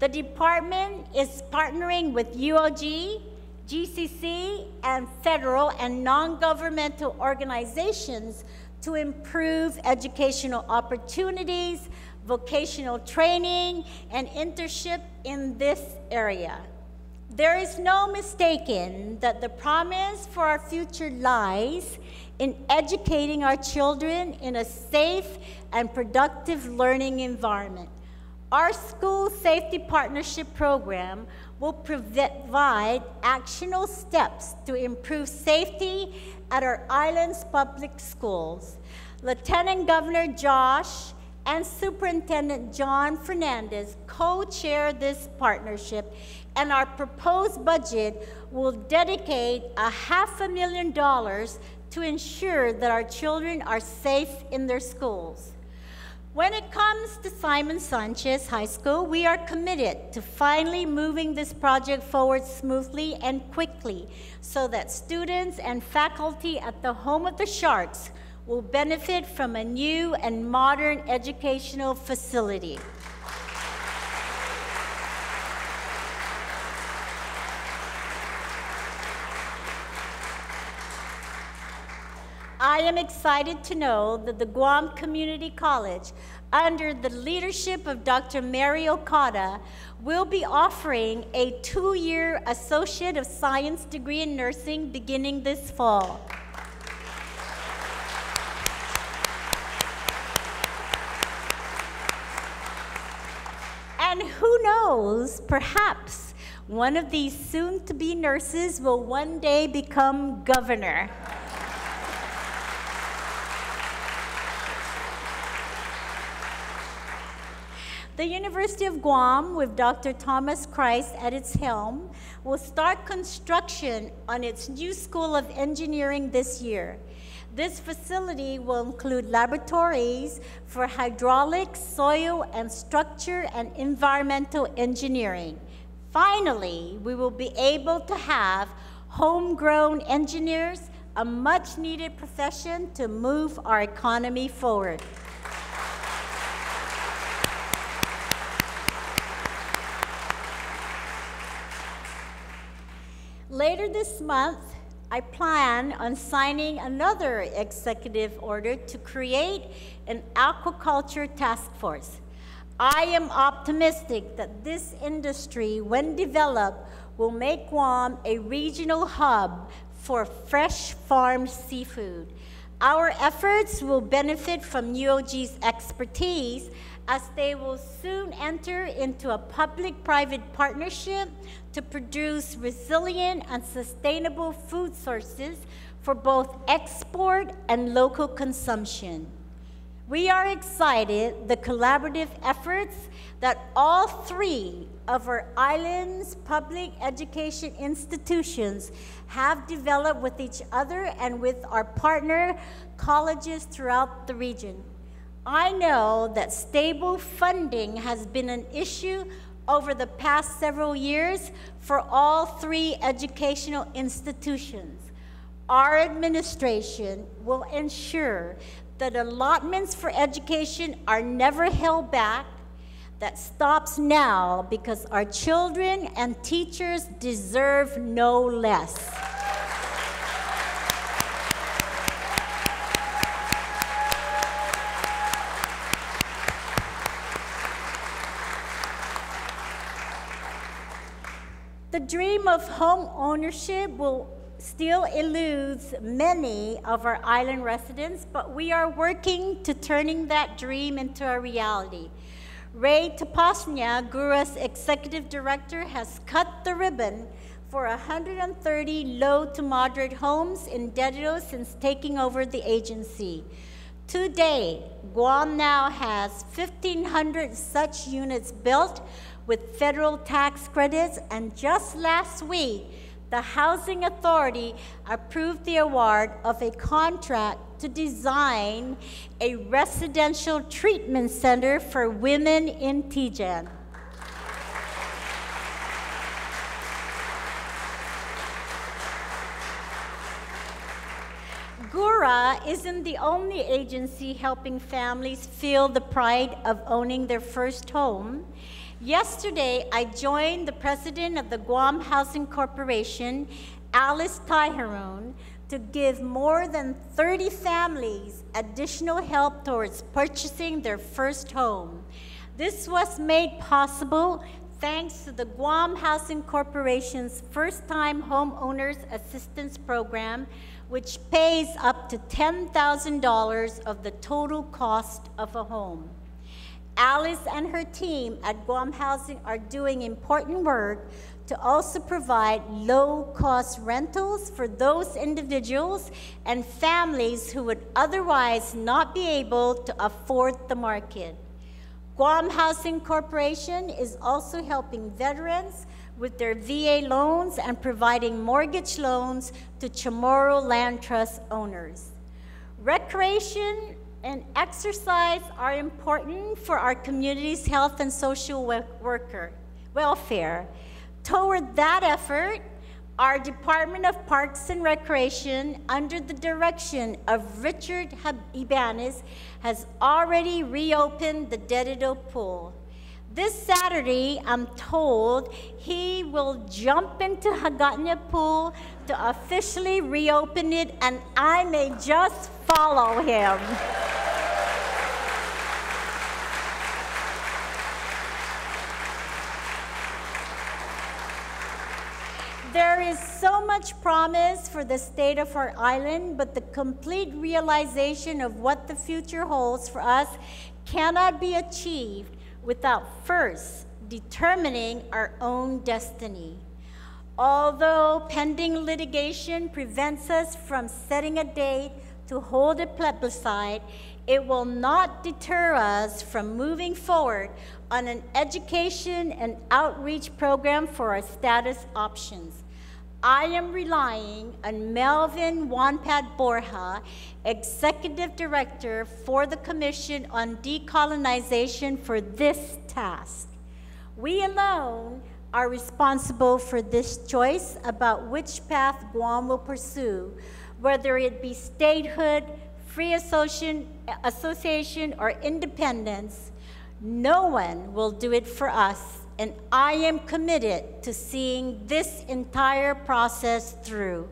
The department is partnering with UOG, GCC, and federal and non-governmental organizations to improve educational opportunities, vocational training, and internship in this area. There is no mistaking that the promise for our future lies in educating our children in a safe and productive learning environment. Our school safety partnership program will provide actionable steps to improve safety at our island's public schools. Lieutenant Governor Josh and Superintendent Jon Fernandez co-chair this partnership and our proposed budget will dedicate a half a million dollars to ensure that our children are safe in their schools. When it comes to Simon Sanchez High School, we are committed to finally moving this project forward smoothly and quickly so that students and faculty at the Home of the Sharks will benefit from a new and modern educational facility. I am excited to know that the Guam Community College, under the leadership of Dr. Mary Okada, will be offering a two-year Associate of Science degree in nursing beginning this fall. And who knows, perhaps one of these soon-to-be nurses will one day become governor. The University of Guam, with Dr. Thomas Krise at its helm, will start construction on its new School of Engineering this year. This facility will include laboratories for hydraulics, soil and structure, and environmental engineering. Finally, we will be able to have homegrown engineers, a much needed profession to move our economy forward. Later this month, I plan on signing another executive order to create an aquaculture task force. I am optimistic that this industry, when developed, will make Guam a regional hub for fresh farmed seafood. Our efforts will benefit from UOG's expertise as they will soon enter into a public-private partnership to produce resilient and sustainable food sources for both export and local consumption. We are excited the collaborative efforts that all three of our island's public education institutions have developed with each other and with our partner colleges throughout the region. I know that stable funding has been an issue over the past several years for all three educational institutions. Our administration will ensure that allotments for education are never held back, that stops now because our children and teachers deserve no less. The dream of home ownership will still eludes many of our island residents, but we are working to turning that dream into a reality. Ray Topasna, GURA's executive director, has cut the ribbon for 130 low to moderate homes in Dededo since taking over the agency. Today, Guam now has 1,500 such units built with federal tax credits, and just last week, the Housing Authority approved the award of a contract to design a residential treatment center for women in Tiyan. GURA isn't the only agency helping families feel the pride of owning their first home. Yesterday, I joined the president of the Guam Housing Corporation, Alice Taijeron, to give more than 30 families additional help towards purchasing their first home. This was made possible thanks to the Guam Housing Corporation's First Time Homeowners Assistance Program, which pays up to $10,000 of the total cost of a home. Alice and her team at Guam Housing are doing important work to also provide low-cost rentals for those individuals and families who would otherwise not be able to afford the market. Guam Housing Corporation is also helping veterans with their VA loans and providing mortgage loans to Chamorro Land Trust owners. Recreation and exercise are important for our community's health and social worker welfare. Toward that effort, our Department of Parks and Recreation, under the direction of Richard Ibanez, has already reopened the Dededo Pool. This Saturday, I'm told he will jump into Hagatna Pool to officially reopen it, and I may just follow him. There is so much promise for the state of our island, but the complete realization of what the future holds for us cannot be achieved without first determining our own destiny. Although pending litigation prevents us from setting a date to hold a plebiscite, it will not deter us from moving forward on an education and outreach program for our status options. I am relying on Melvin Won Pat-Borja, Executive Director for the Commission on Decolonization, for this task. We alone are responsible for this choice about which path Guam will pursue, whether it be statehood, free association, or independence. No one will do it for us, and I am committed to seeing this entire process through.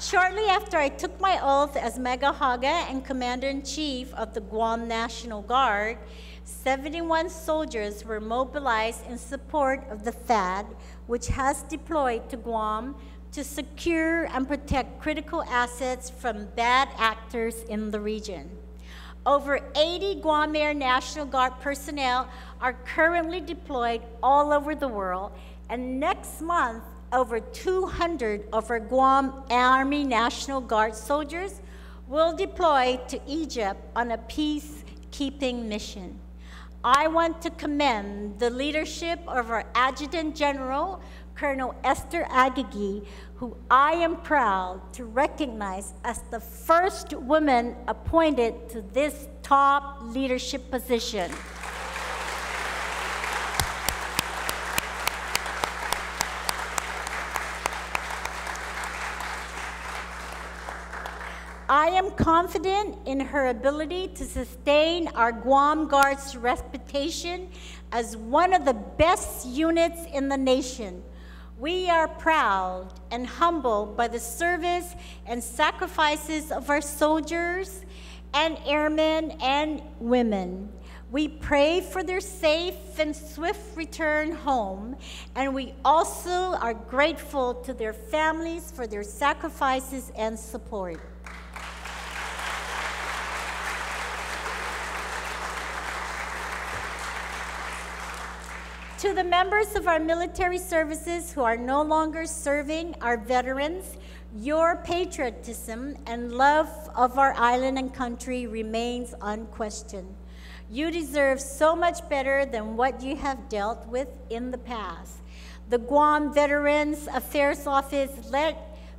Shortly after I took my oath as Maga'haga and Commander-in-Chief of the Guam National Guard, 71 soldiers were mobilized in support of the THAAD, which has deployed to Guam to secure and protect critical assets from bad actors in the region. Over 80 Guam Air National Guard personnel are currently deployed all over the world, and next month, over 200 of our Guam Army National Guard soldiers will deploy to Egypt on a peacekeeping mission. I want to commend the leadership of our Adjutant General, Colonel Esther Aguigui, who I am proud to recognize as the first woman appointed to this top leadership position. I am confident in her ability to sustain our Guam Guard's reputation as one of the best units in the nation. We are proud and humbled by the service and sacrifices of our soldiers and airmen and women. We pray for their safe and swift return home, and we also are grateful to their families for their sacrifices and support. To the members of our military services who are no longer serving our veterans, your patriotism and love of our island and country remains unquestioned. You deserve so much better than what you have dealt with in the past. The Guam Veterans Affairs Office, led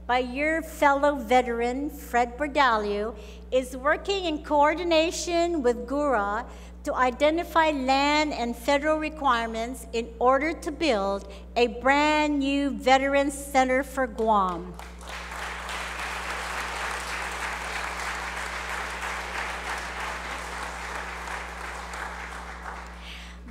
by your fellow veteran, Fred Bordallo, is working in coordination with GURA to identify land and federal requirements in order to build a brand new Veterans Center for Guam.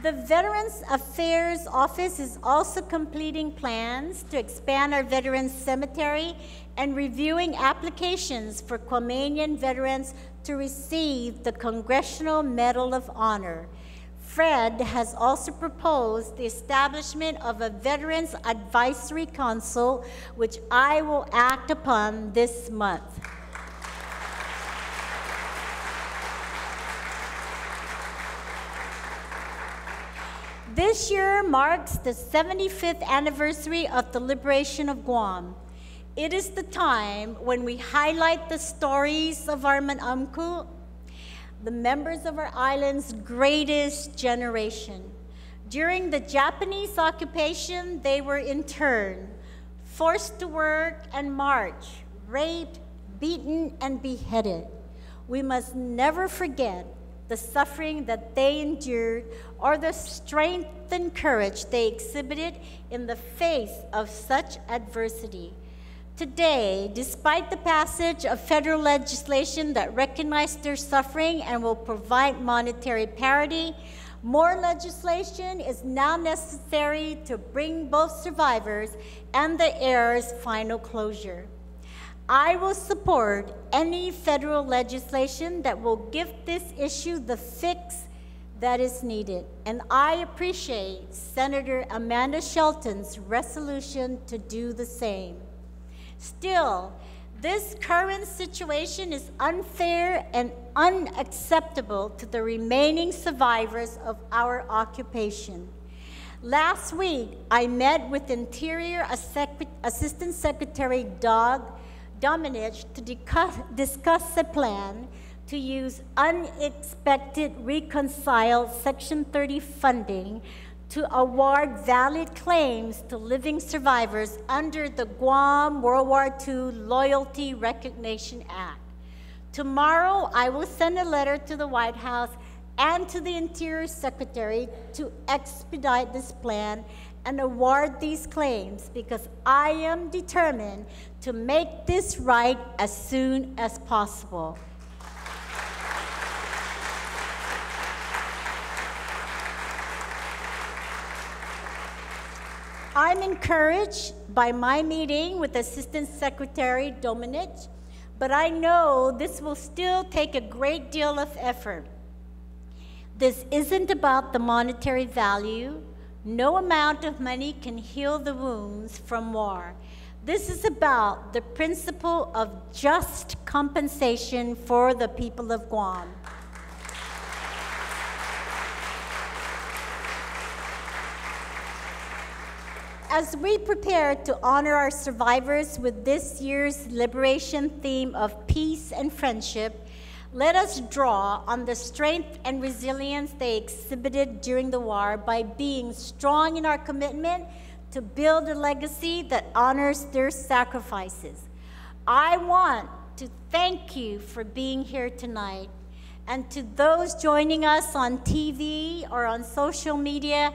The Veterans Affairs Office is also completing plans to expand our Veterans Cemetery and reviewing applications for Guamanian veterans to receive the Congressional Medal of Honor. Fred has also proposed the establishment of a Veterans Advisory Council, which I will act upon this month. This year marks the 75th anniversary of the liberation of Guam. It is the time when we highlight the stories of our Manamku, the members of our island's greatest generation. During the Japanese occupation, they were interned, forced to work and march, raped, beaten, and beheaded. We must never forget the suffering that they endured or the strength and courage they exhibited in the face of such adversity. Today, despite the passage of federal legislation that recognizes their suffering and will provide monetary parity, more legislation is now necessary to bring both survivors and the heirs final closure. I will support any federal legislation that will give this issue the fix that is needed. And I appreciate Senator Amanda Shelton's resolution to do the same. Still, this current situation is unfair and unacceptable to the remaining survivors of our occupation. Last week, I met with Interior Assistant Secretary Doug Domenech to discuss, discuss a plan to use unexpected reconciled Section 30 funding to award valid claims to living survivors under the Guam World War II Loyalty Recognition Act. Tomorrow, I will send a letter to the White House and to the Interior Secretary to expedite this plan and award these claims because I am determined to make this right as soon as possible. I'm encouraged by my meeting with Assistant Secretary Domenech, but I know this will still take a great deal of effort. This isn't about the monetary value. No amount of money can heal the wounds from war. This is about the principle of just compensation for the people of Guam. As we prepare to honor our survivors with this year's liberation theme of peace and friendship, let us draw on the strength and resilience they exhibited during the war by being strong in our commitment to build a legacy that honors their sacrifices. I want to thank you for being here tonight. And to those joining us on TV or on social media,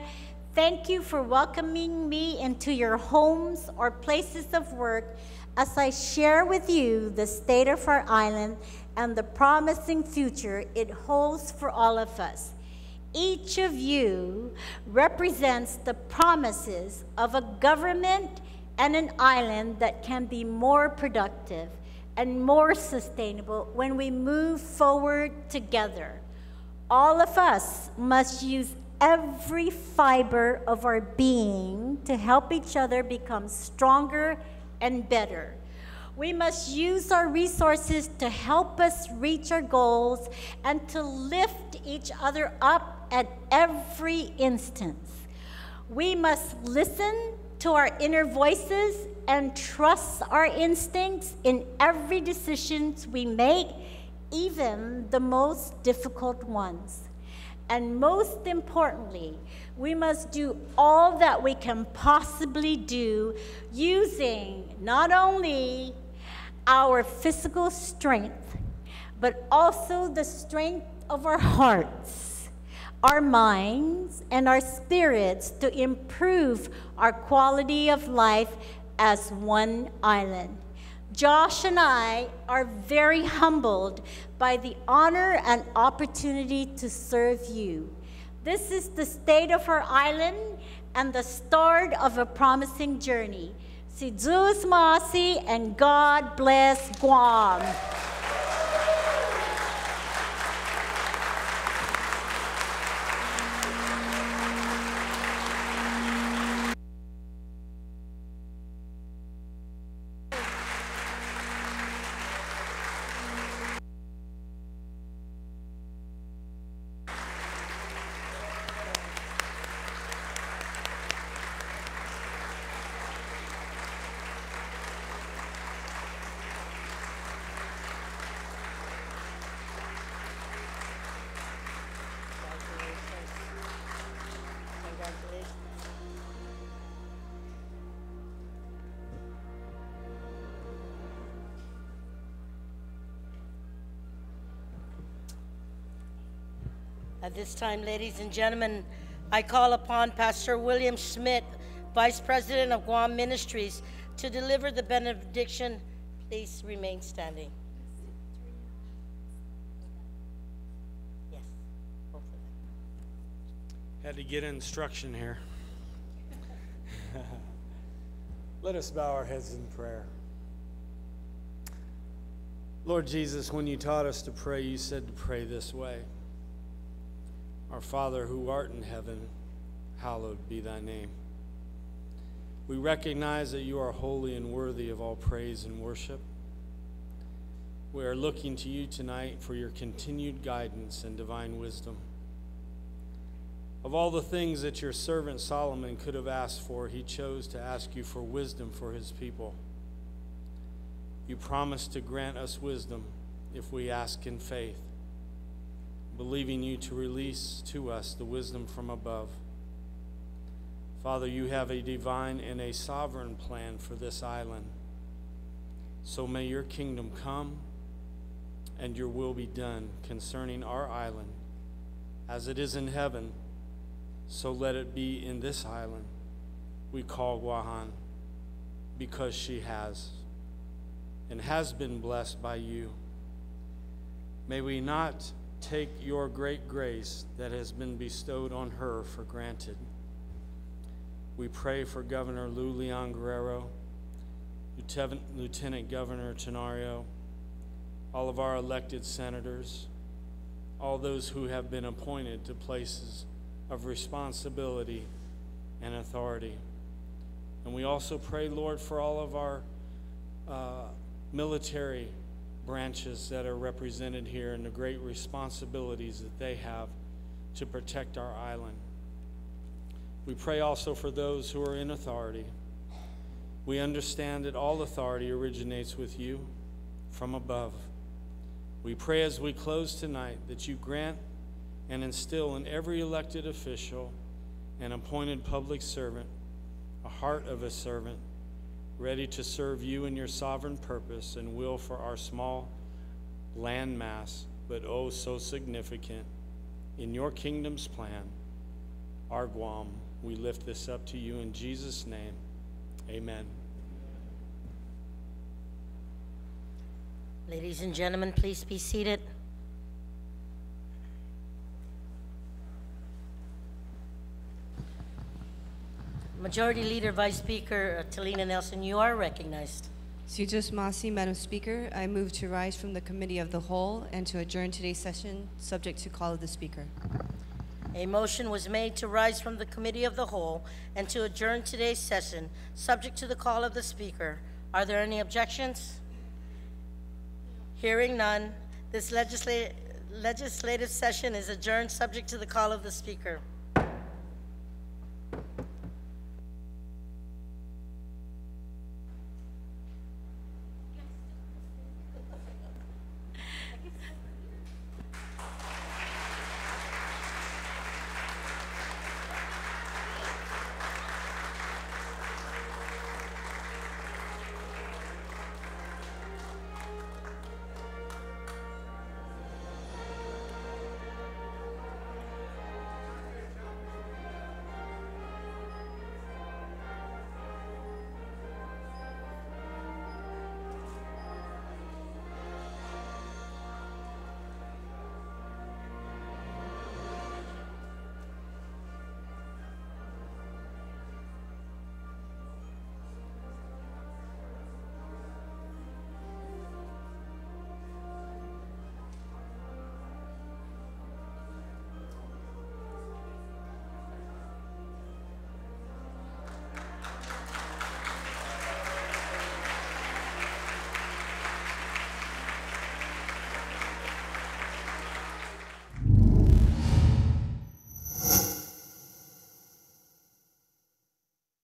thank you for welcoming me into your homes or places of work as I share with you the state of our island and the promising future it holds for all of us. Each of you represents the promises of a government and an island that can be more productive and more sustainable when we move forward together. All of us must use every fiber of our being to help each other become stronger and better. We must use our resources to help us reach our goals and to lift each other up at every instance. We must listen to our inner voices and trust our instincts in every decisions we make, even the most difficult ones. And most importantly, we must do all that we can possibly do using not only our physical strength, but also the strength of our hearts, our minds, and our spirits to improve our quality of life as one island. Josh and I are very humbled by the honor and opportunity to serve you. This is the state of our island and the start of a promising journey. Si Masi and God bless Guam. At this time, ladies and gentlemen, I call upon Pastor William Schmidt, Vice President of Guam Ministries, to deliver the benediction. Please remain standing. Yes, both of them. Had to get instruction here. Let us bow our heads in prayer. Lord Jesus, when you taught us to pray, you said to pray this way Our Father who art in heaven, hallowed be thy name. We recognize that you are holy and worthy of all praise and worship. We are looking to you tonight for your continued guidance and divine wisdom. Of all the things that your servant Solomon could have asked for, he chose to ask you for wisdom for his people. You promised to grant us wisdom if we ask in faith, believing you to release to us the wisdom from above. Father, you have a divine and a sovereign plan for this island. So may your kingdom come and your will be done concerning our island as it is in heaven. So let it be in this island we call Guahan because she has and has been blessed by you. May we not take your great grace that has been bestowed on her for granted. We pray for Governor Lou Leon Guerrero, Lieutenant, Governor Tenorio, all of our elected senators, all those who have been appointed to places of responsibility and authority. And we also pray, Lord, for all of our uh, military branches that are represented here and the great responsibilities that they have to protect our island. We pray also for those who are in authority. We understand that all authority originates with you from above. We pray as we close tonight that you grant and instill in every elected official and appointed public servant a heart of a servant, ready to serve you in your sovereign purpose and will for our small landmass, but oh so significant in your kingdom's plan, our Guam. We lift this up to you in Jesus' name. Amen. Ladies and gentlemen, please be seated. Majority Leader Vice Speaker uh, Telena Nelson, you are recognized. Sujus Masi, Madam Speaker, I move to rise from the Committee of the Whole and to adjourn today's session, subject to call of the Speaker. A motion was made to rise from the Committee of the Whole and to adjourn today's session, subject to the call of the Speaker. Are there any objections? Hearing none, this legislative, legislative session is adjourned, subject to the call of the Speaker.